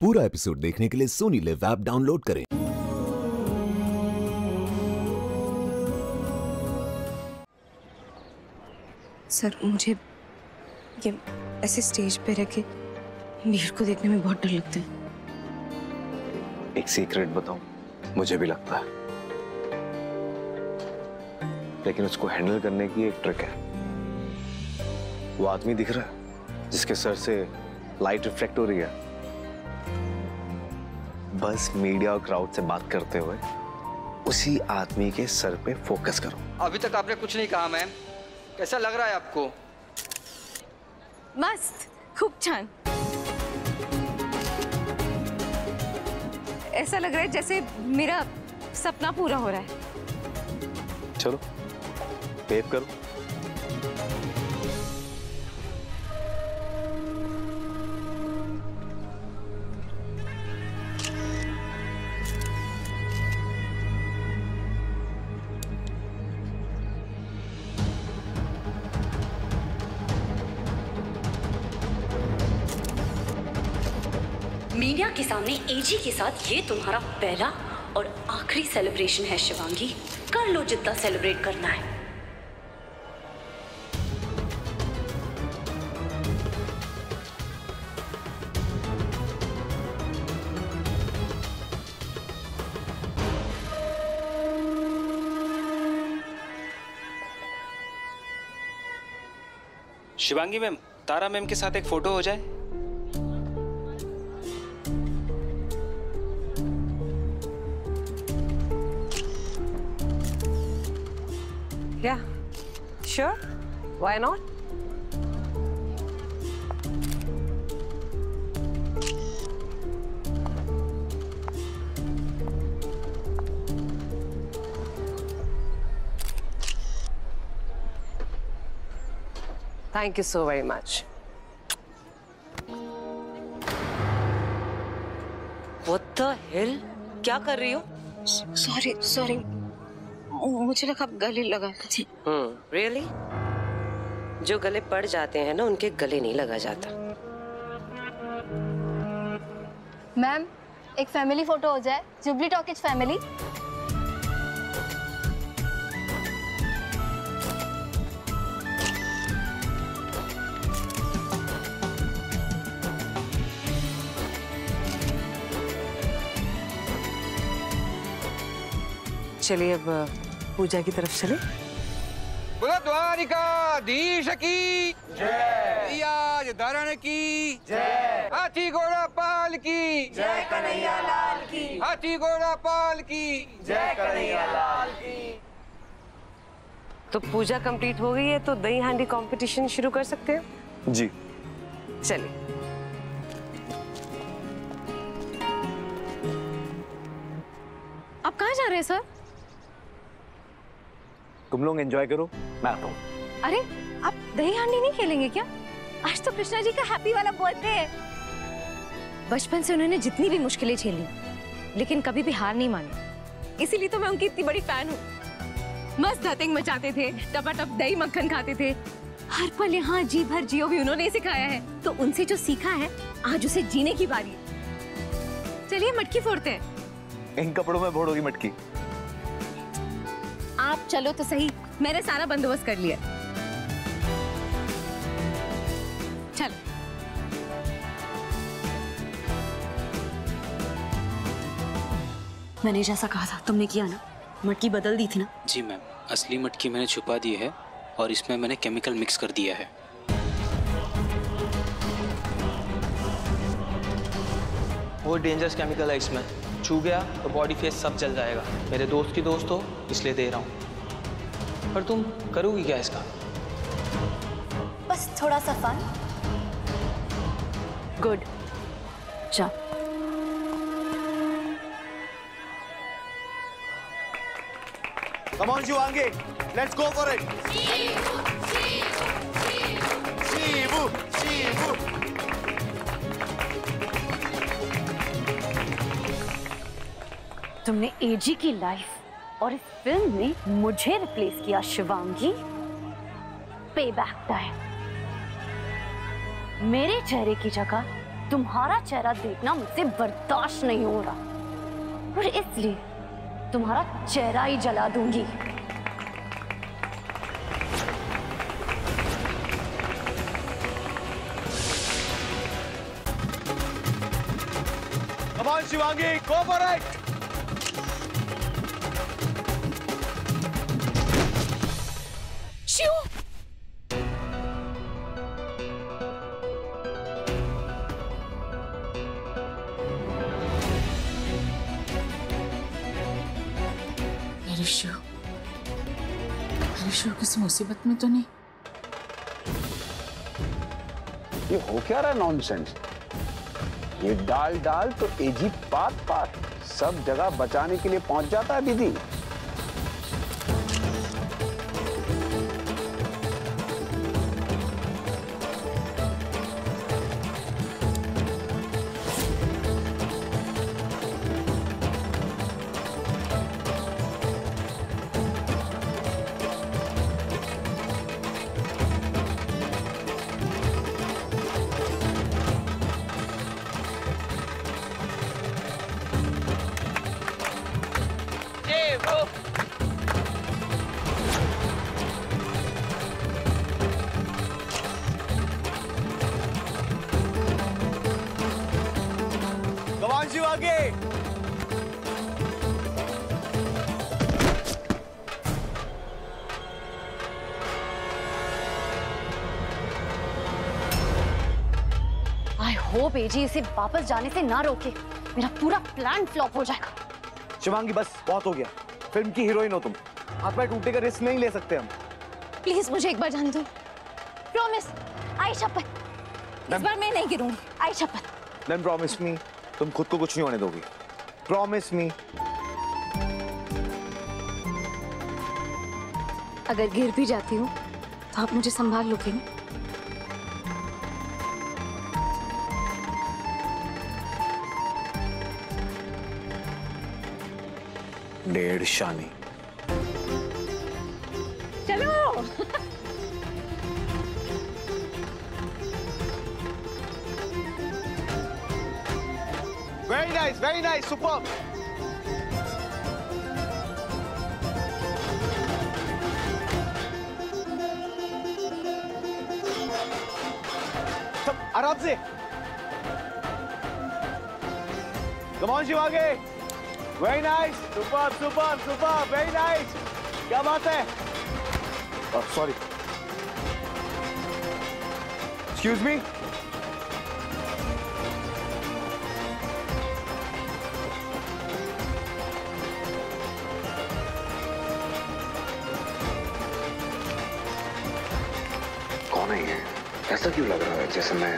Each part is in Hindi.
पूरा एपिसोड देखने के लिए सोनी लिव ऐप डाउनलोड करें। सर मुझे ये ऐसे स्टेज पे के भीड़ को देखने में बहुत डर लगता है। एक सीक्रेट बताऊँ मुझे भी लगता है। लेकिन उसको हैंडल करने की एक ट्रिक है। वो आदमी दिख रहा है जिसके सर से लाइट रिफ्लेक्ट हो रही है। बस मीडिया और क्राउड से बात करते हुए उसी आदमी के सर पे फोकस करो। अभी तक आपने कुछ नहीं कहा मैम। कैसा लग रहा है आपको? मस्त खूप छान। ऐसा लग रहा है जैसे मेरा सपना पूरा हो रहा है। चलो वेव करो। मीडिया के सामने एजी के साथ ये तुम्हारा पहला और आखिरी सेलिब्रेशन है शिवांगी। कर लो जितना सेलिब्रेट करना है। शिवांगी मैम, तारा मैम के साथ एक फ़ोटो हो जाए। Yeah, sure. Why not? Thank you so very much. What the hell? क्या कर रही हो? सॉरी सॉरी मुझे लगा आप गले लगा थी। हम्म रियली जो गले पड़ जाते हैं ना उनके गले नहीं लगा जाता। मैम एक फैमिली फ़ोटो हो जाए जुबली टॉकीज फैमिली चलिए अब पूजा की तरफ़ चले। बोला द्वारिकाधीश की। जय। धरण की। जय। हाथी घोड़ा पाल की। जय कन्हैया लाल की। हाथी घोड़ा पाल की। जय कन्हैया लाल की। तो पूजा कंप्लीट हो गई है तो दही हांडी कंपटीशन शुरू कर सकते हैं? जी। चलिए। आप कहाँ जा रहे हैं सर? तुम लोग एंजॉय करो मैं आता हूँ। अरे आप दही हांडी नहीं खेलेंगे क्या? आज तो कृष्णा जी का हैप्पी वाला बर्थडे है। बचपन से उन्होंने जितनी भी मुश्किलें झेली लेकिन कभी भी हार नहीं मानी। इसीलिए तो मैं उनकी इतनी बड़ी फ़ैन हूँ। मस्त धतिंग मचाते थे टपाटप दही मक्खन खाते थे। हर पल यहाँ जी भर जियो भी उन्होंने सिखाया है। तो उनसे जो सीखा है आज उसे जीने की बारी चलिए मटकी फोड़ते हैं। इन कपड़ों में फोड़ोगी मटकी। आप चलो तो सही। मैंने सारा बंदोबस्त कर लिया। चल। मैंने जैसा कहा था तुमने किया ना? मटकी बदल दी थी ना? जी मैम असली मटकी मैंने छुपा दी है और इसमें मैंने केमिकल मिक्स कर दिया है। वो डेंजरस केमिकल है इसमें। छू गया तो बॉडी फेस सब जल जाएगा। मेरे दोस्त की दोस्त हो इसलिए दे रहा हूँ। पर तुम करोगी क्या इसका? बस थोड़ा सा फन गुड जा। Come on, Shivangi. Let's go for it. Shivu, Shivu. तुमने एजी की लाइफ और इस फ़िल्म में मुझे रिप्लेस किया शिवांगी। पे बैक टाइम मेरे चेहरे की जगह तुम्हारा चेहरा देखना मुझसे बर्दाश्त नहीं हो रहा। और इसलिए तुम्हारा चेहरा ही जला दूँगी। शिवांगी on, मेरे शिव किसी मुसीबत में तो नहीं। ये हो क्या रहा नॉनसेंस ये डाल डाल तो एजी पात पात सब जगह बचाने के लिए पहुँच जाता है दीदी। On, Shivangi! आई होप एजी इसे वापस जाने से ना रोके। मेरा पूरा प्लान फ्लॉप हो जाएगा। शिवांगी बस बहुत हो गया। फ़िल्म की हीरोइन हो तुम। हाथ पैर टूटने का रिस्क नहीं ले सकते हम। प्लीज़ मुझे एक बार जाने दो। प्रॉमिस आई शपथ इस बार मैं नहीं गिरूँगी। आई शपथ देन प्रॉमिस मी तुम खुद को कुछ नहीं होने दोगी। प्रॉमिस मी अगर गिर भी जाती हूँ तो आप मुझे संभाल लोगे ना? डेढ़ शानी। वेरी नाइस सुपर सब आराम से Come on, Shivangi very nice super super super very nice क्या बात है सॉरी एक्सक्यूज मी कौन है। ये ऐसा क्यों लग रहा है जैसे मैं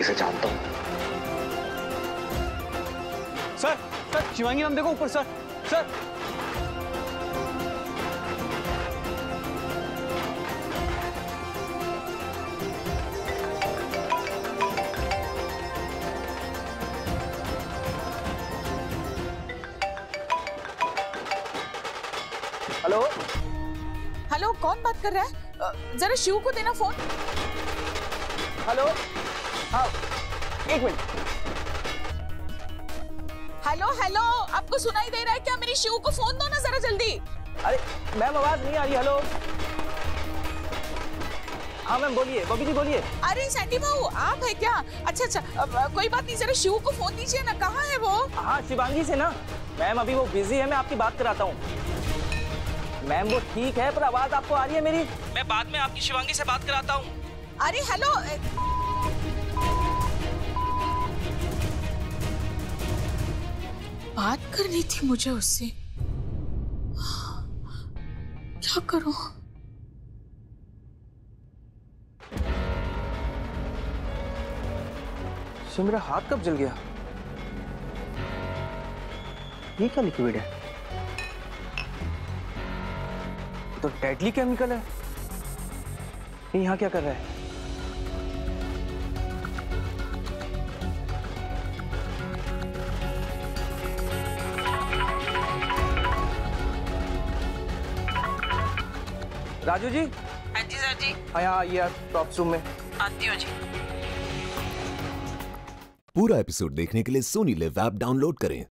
इसे जानता हूँ? सर सर शिवांगी मैम देखो ऊपर सर सर। हेलो? हेलो कौन बात कर रहा है? जरा शिव को देना फ़ोन। हेलो हाँ एक मिनट। हेलो हेलो आपको सुनाई दे रहा है क्या? मेरी शिव को फ़ोन दो ना जरा जल्दी। अरे मैम आवाज़ नहीं आ रही हेलो हाँ मैम बोलिए बबी जी बोलिए। अरे सैंडी बाबू आप है क्या? अच्छा अच्छा अब, कोई बात नहीं जरा शिव को फ़ोन दीजिए ना कहाँ है वो? हाँ शिवांगी से ना। मैम अभी वो बिज़ी है मैं आपकी बात कराता हूँ। मैम वो ठीक है पर आवाज़ आपको आ रही है मेरी? मैं बाद में आपकी शिवांगी से बात कराता हूँ। अरे हेलो बात करनी थी मुझे उससे। क्या करूँ? सो मेरा हाथ कब जल गया? ये क्या लिक्विड है? तो डेडली केमिकल है। ये यहाँ क्या कर रहा है? राजू जी? हाँ जी सर जी। हाँ यहाँ ये टॉप रूम में। आती हूँ जी। पूरा एपिसोड देखने के लिए सोनी लिव ऐप डाउनलोड करें।